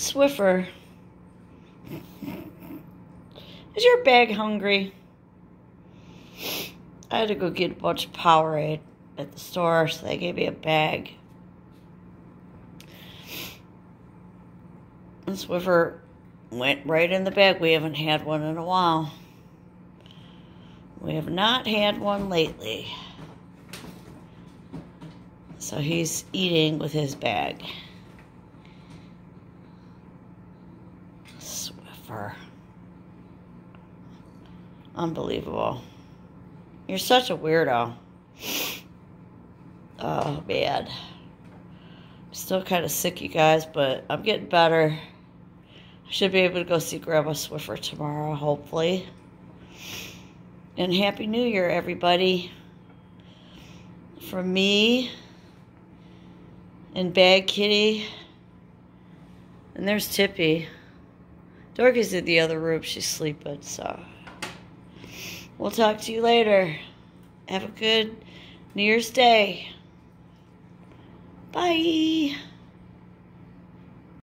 Swiffer. Is your bag hungry? I had to go get a bunch of Powerade at the store, so they gave me a bag. And Swiffer went right in the bag. We haven't had one in a while. We have not had one lately. So he's eating with his bag. Swiffer. Unbelievable. You're such a weirdo. Oh, man. I'm still kind of sick, you guys, but I'm getting better. I should be able to go see Grandma Swiffer tomorrow, hopefully. And Happy New Year, everybody. From me and Bag Kitty. And there's Tippy. Dorky's in the other room. She's sleeping, so. We'll talk to you later. Have a good New Year's Day. Bye.